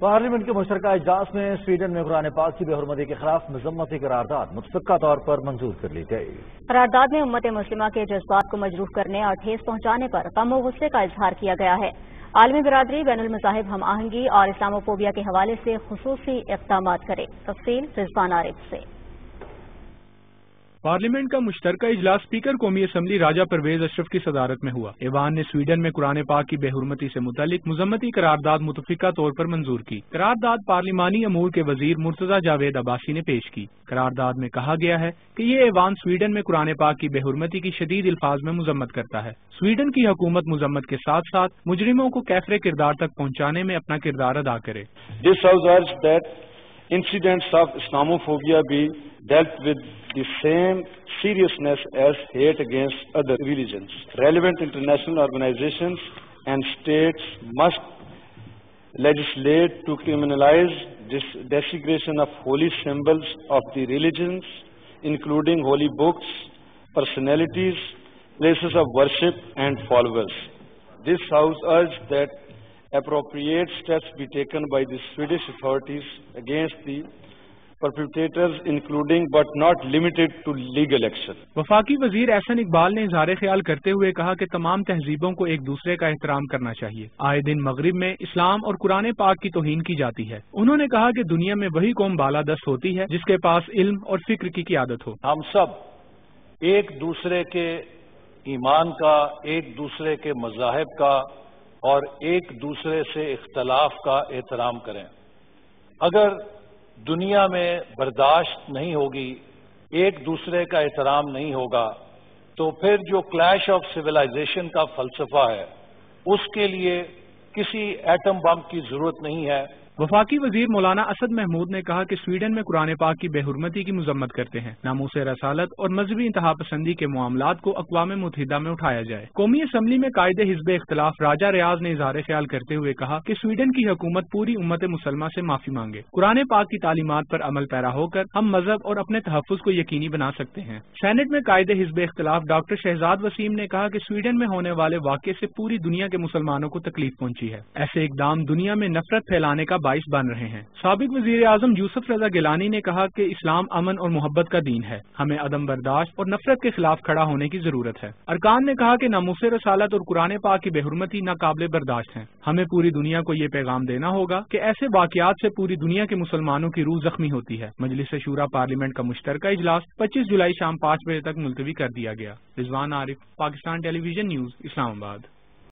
Parliament کے مشترکہ اجلاس میں سویڈن میں قرآن پاک کی بے حرمتی کے خلاف مذمتی قرارداد متفقہ طور پر منظور کر لی گئی۔ قرارداد میں امت مسلمہ کے جذبات کو مجروح کرنے اور ٹھیس پہنچانے پر غم و غصے کا اظہار کیا گیا ہے۔ عالمی برادری بین المذاہب، ہم آہنگی اور اسلاموفوبیا کے حوالے سے خصوصی اقدامات کرے۔ تفصیل رضوان عارف سے۔ پارلیمنٹ کا مشترکہ اجلاس اسپیکر قومی اسمبلی راجہ پرویز اشرف کی صدارت میں ہوا۔ ایوان نے سویڈن میں قرآن پاک کی بے حرمتی سے متعلق مذمتی قرارداد متفقہ طور پر منظور کی۔ قرارداد پارلیمانی امور کے وزیر مرتضی جاوید عباسی نے پیش کی۔ قرارداد میں کہا گیا ہے کہ یہ ایوان سویڈن میں قرآن پاک کی بے حرمتی کی شدید الفاظ میں مذمت کرتا ہے۔ سویڈن کی حکومت مذمت کے ساتھ ساتھ مجرموں کو کیفر کردار تک پہنچانے میں اپنا کردار ادا کرے۔ Incidents of Islamophobia be dealt with the same seriousness as hate against other religions. Relevant international organizations and states must legislate to criminalize this desecration of holy symbols of the religions, including holy books, personalities, places of worship, and followers. This House urges that appropriate steps be taken by the Swedish authorities against the perpetrators including but not limited to legal action. وفاقی وزیر احسن اقبال نے اظہار خیال کرتے ہوئے کہا کہ تمام تہذیبوں کو ایک دوسرے کا احترام کرنا چاہیے۔ آئے دن مغرب میں اسلام اور قرآن پاک کی توہین کی جاتی ہے۔ انہوں نے کہا کہ دنیا میں وہی قوم بالادست ہوتی ہے جس کے پاس علم اور فکر کی قیادت ہو۔ ہم سب ایک دوسرے کے ایمان کا ایک دوسرے کے مذاہب کا اور ایک دوسرے سے اختلاف کا احترام کریں۔ اگر دنیا میں برداشت نہیں ہوگی، ایک دوسرے کا احترام نہیں ہوگا، تو پھر جو کلیش آف سویلائزیشن کا فلسفہ ہے، اس کے لیے کسی ایٹم بم کی ضرورت نہیں ہے۔ وفاقی وزیر مولانا اسد محمود نے کہا کہ سویڈن میں قرآن پاک کی بے حرمتی کی مذمت کرتے ہیں۔ ناموس رسالت اور مذہبی انتہا پسندی کے معاملات کو اقوام متحدہ میں اٹھایا جائے۔ قومی اسمبلی میں قائد حزب اختلاف راجہ ریاض نے اظہار خیال کرتے ہوئے کہا کہ سویڈن کی حکومت پوری امت مسلمہ سے معافی مانگے۔ قرآن پاک کی تعلیمات پر عمل پیرا ہو کر ہم مذہب اور اپنے تحفظ کو یقینی بنا سکتے ہیں۔ سینٹ میں قائد حزب اختلاف ڈاکٹر شہزاد وسیم نے کہا کہ سویڈن میں ہونے والے واقعے سے پوری دنیا کے مسلمانوں کو تکلیف پہنچی ہے۔ ایسے اقدام دنیا میں نفرت پھیلانے کا باعث بن رہے ہیں۔ سابق وزیر اعظم یوسف رضا گیلانی نے کہا کہ اسلام امن اور محبت کا دین ہے۔ ہمیں عدم برداشت اور نفرت کے خلاف کھڑا ہونے کی ضرورت ہے۔ ارکان نے کہا کہ ناموس رسالت اور قرآن پاک کی بے حرمتی ناقابل برداشت ہیں۔ ہمیں پوری دنیا کو یہ پیغام دینا ہوگا کہ ایسے واقعات سے پوری دنیا کے مسلمانوں کی روح زخمی ہوتی ہے۔ مجلس شورا پارلیمنٹ کا مشترکہ اجلاس پچیس جولائی شام پانچ بجے تک ملتوی کر دیا گیا۔ Rizwan Arif, Pakistan television news, Islamabad.